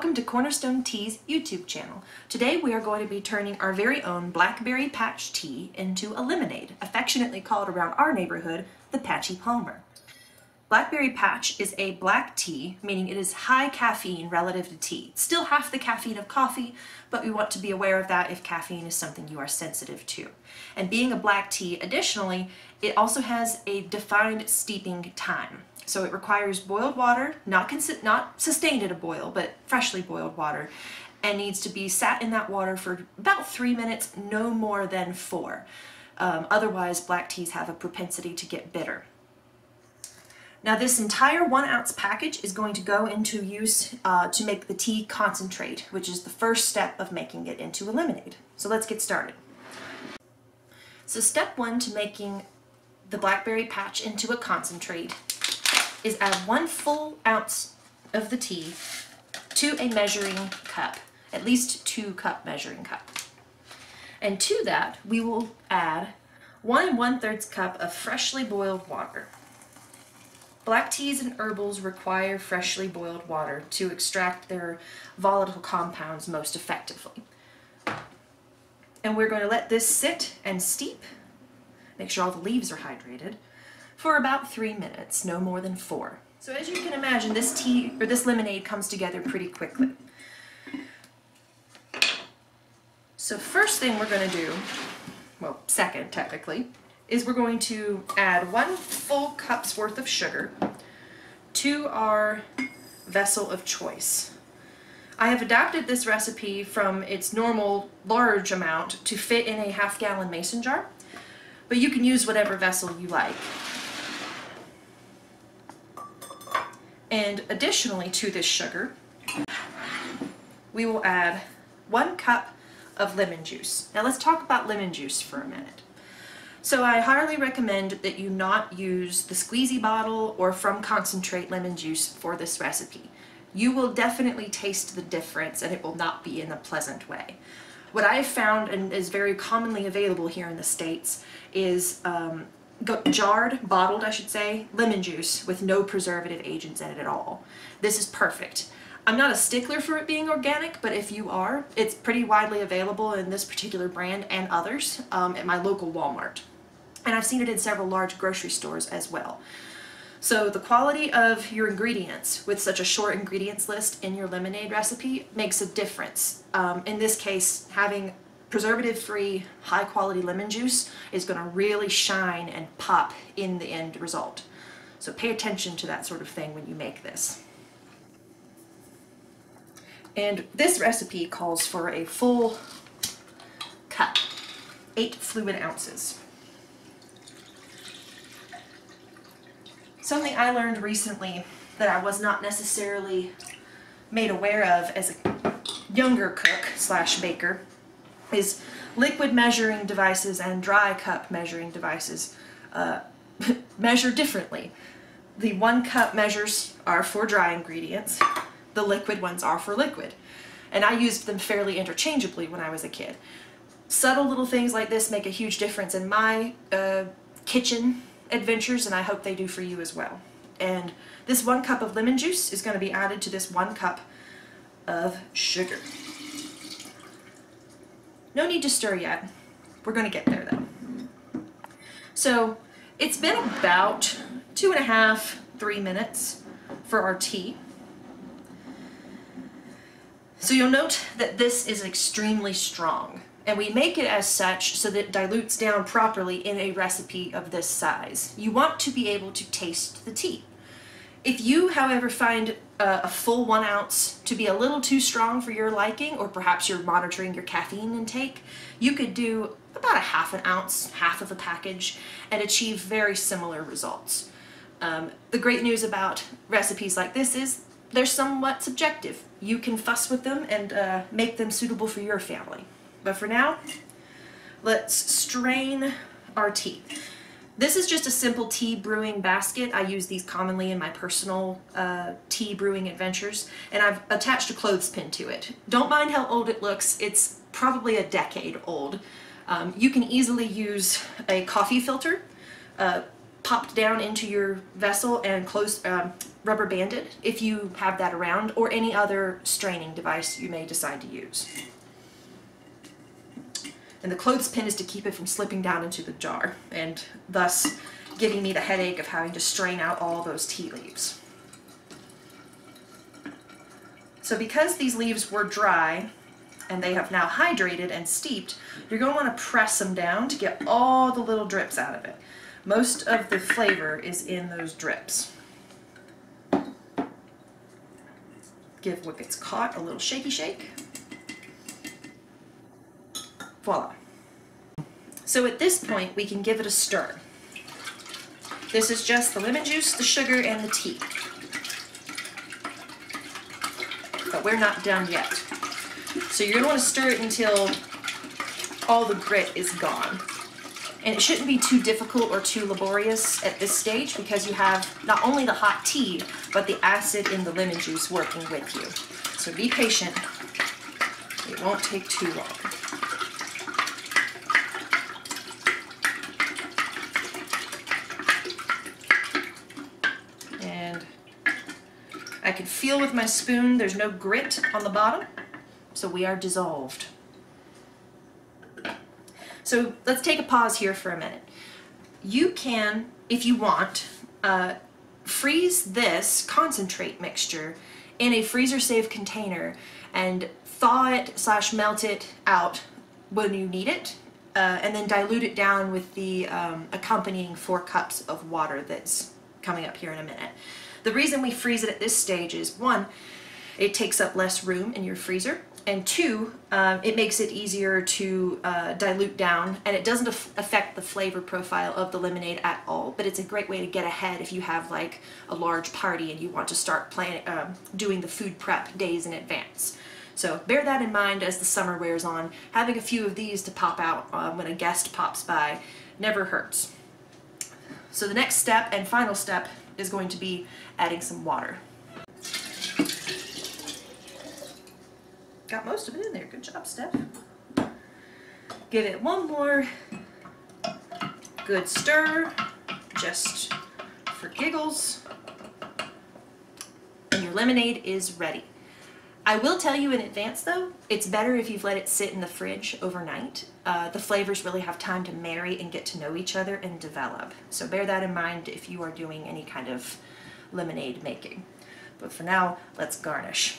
Welcome to Cornerstone Tea's YouTube channel. Today we are going to be turning our very own Blackberry Patch tea into a lemonade, affectionately called around our neighborhood the Patchy Palmer. Blackberry Patch is a black tea, meaning it is high caffeine relative to tea. Still half the caffeine of coffee, but we want to be aware of that if caffeine is something you are sensitive to. And being a black tea, additionally, it also has a defined steeping time. So it requires boiled water, not, not sustained at a boil, but freshly boiled water, and needs to be sat in that water for about three minutes, no more than four. Um, otherwise, black teas have a propensity to get bitter. Now this entire one ounce package is going to go into use uh, to make the tea concentrate, which is the first step of making it into a lemonade. So let's get started. So step one to making the blackberry patch into a concentrate is add one full ounce of the tea to a measuring cup, at least two cup measuring cup. And to that, we will add one and one thirds cup of freshly boiled water. Black teas and herbals require freshly boiled water to extract their volatile compounds most effectively. And we're going to let this sit and steep, make sure all the leaves are hydrated, for about three minutes, no more than four. So as you can imagine, this tea, or this lemonade comes together pretty quickly. So first thing we're going to do, well, second technically, is we're going to add one full cup's worth of sugar to our vessel of choice. I have adapted this recipe from its normal large amount to fit in a half gallon mason jar, but you can use whatever vessel you like. And additionally to this sugar, we will add one cup of lemon juice. Now let's talk about lemon juice for a minute. So I highly recommend that you not use the squeezy bottle or from concentrate lemon juice for this recipe. You will definitely taste the difference and it will not be in a pleasant way. What I have found and is very commonly available here in the States is um, jarred, bottled I should say, lemon juice with no preservative agents in it at all. This is perfect. I'm not a stickler for it being organic, but if you are, it's pretty widely available in this particular brand and others um, at my local Walmart. And I've seen it in several large grocery stores as well. So the quality of your ingredients with such a short ingredients list in your lemonade recipe makes a difference. Um, in this case, having preservative-free, high-quality lemon juice is going to really shine and pop in the end result. So pay attention to that sort of thing when you make this. And this recipe calls for a full cup, eight fluid ounces. Something I learned recently that I was not necessarily made aware of as a younger cook slash baker is liquid measuring devices and dry cup measuring devices uh, measure differently. The one cup measures are for dry ingredients, the liquid ones are for liquid. And I used them fairly interchangeably when I was a kid. Subtle little things like this make a huge difference in my uh, kitchen adventures and I hope they do for you as well. And this one cup of lemon juice is going to be added to this one cup of sugar. No need to stir yet. We're going to get there though. So it's been about two and a half, three minutes for our tea. So you'll note that this is extremely strong and we make it as such so that it dilutes down properly in a recipe of this size. You want to be able to taste the tea. If you, however, find a, a full one ounce to be a little too strong for your liking, or perhaps you're monitoring your caffeine intake, you could do about a half an ounce, half of a package, and achieve very similar results. Um, the great news about recipes like this is they're somewhat subjective. You can fuss with them and uh, make them suitable for your family. But for now, let's strain our tea. This is just a simple tea brewing basket. I use these commonly in my personal uh, tea brewing adventures, and I've attached a clothespin to it. Don't mind how old it looks. It's probably a decade old. Um, you can easily use a coffee filter. Uh, popped down into your vessel and close um, rubber banded if you have that around or any other straining device you may decide to use. And the clothespin is to keep it from slipping down into the jar and thus giving me the headache of having to strain out all those tea leaves. So because these leaves were dry and they have now hydrated and steeped, you're going to want to press them down to get all the little drips out of it. Most of the flavor is in those drips. Give what gets caught a little shaky shake. Voila. So at this point, we can give it a stir. This is just the lemon juice, the sugar, and the tea. But we're not done yet. So you're going to want to stir it until all the grit is gone. And it shouldn't be too difficult or too laborious at this stage because you have not only the hot tea, but the acid in the lemon juice working with you. So be patient. It won't take too long. Can feel with my spoon there's no grit on the bottom, so we are dissolved. So let's take a pause here for a minute. You can, if you want, uh, freeze this concentrate mixture in a freezer safe container and thaw it slash melt it out when you need it uh, and then dilute it down with the um, accompanying four cups of water that's coming up here in a minute. The reason we freeze it at this stage is one, it takes up less room in your freezer and two, um, it makes it easier to uh, dilute down and it doesn't affect the flavor profile of the lemonade at all, but it's a great way to get ahead if you have like a large party and you want to start planning, um, doing the food prep days in advance. So bear that in mind as the summer wears on. Having a few of these to pop out um, when a guest pops by never hurts. So the next step and final step is going to be adding some water. Got most of it in there. Good job, Steph. Give it one more good stir, just for giggles. And your lemonade is ready. I will tell you in advance though, it's better if you've let it sit in the fridge overnight. Uh, the flavors really have time to marry and get to know each other and develop. So bear that in mind if you are doing any kind of lemonade making. But for now, let's garnish.